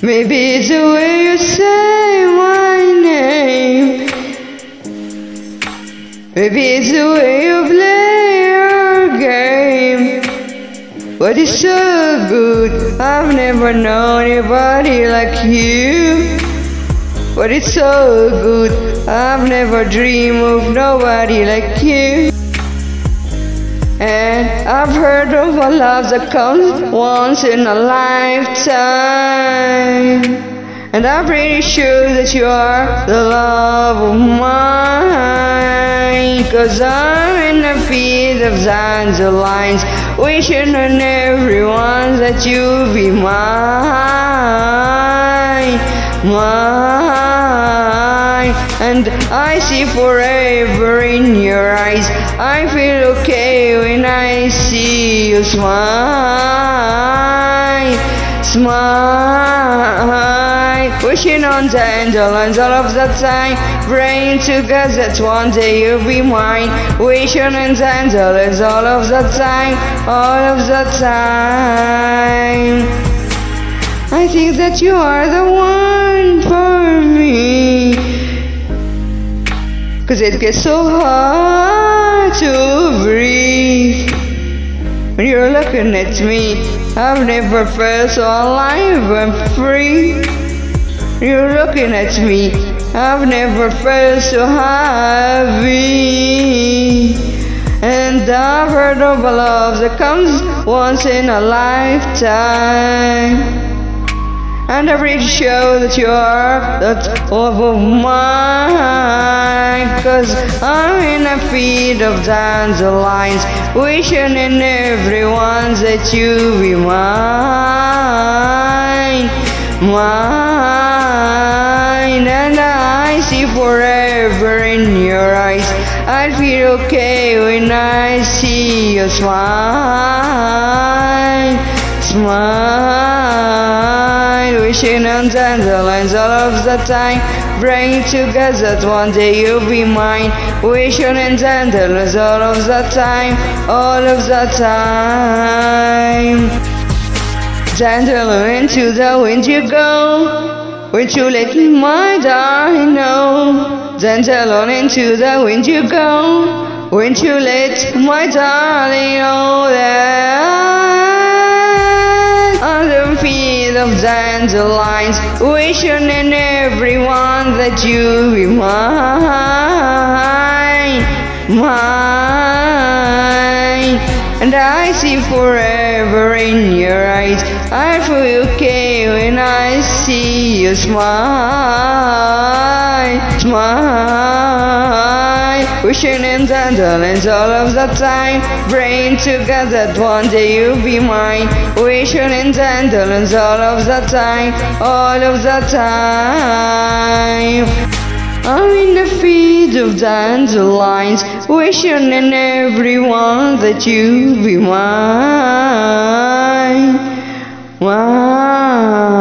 Maybe it's the way you say my name. Maybe it's the way you play your game. But it's so good, I've never known anybody like you. But it's so good, I've never dreamed of nobody like you. I've heard of a love that comes once in a lifetime. And I'm pretty sure that you are the love of mine. Cause I'm in the field of dandelions, wishing on everyone that you'll be mine. Mine. And I see forever in your eyes. I feel okay when you smile. Smile. Wishing on dandelions all of the time. Praying to God that one day you'll be mine. Wishing on dandelions all of the time. All of the time. I think that you are the one for me. Cause it gets so hard to breathe you're looking at me. I've never felt so alive and free. You're looking at me. I've never felt so happy. And I've heard of a love that comes once in a lifetime. And really show that you are that love of mine. Cause I'm in a field of dandelions, wishing in everyone that you be mine. Mine. And I see forever in your eyes. I feel okay when I see you smile. Smile. Wishing on dandelions all of the time. Praying to God that one day you'll be mine. Wishing on dandelions all of the time. All of the time. Dandelion into the wind you go. Won't you let my darling know? Dandelion into the wind you go. Won't you let my darling know that the field of dandelions, wishing in that you be mine, mine. And I see forever in your eyes. I feel okay when I see you smile, smile. Wishing in dandelions all of the time. Praying together that one day you'll be mine. Wishing in dandelions all of the time, all of the time. I'm in the field of dandelions, wishing in everyone that you'll be mine, mine.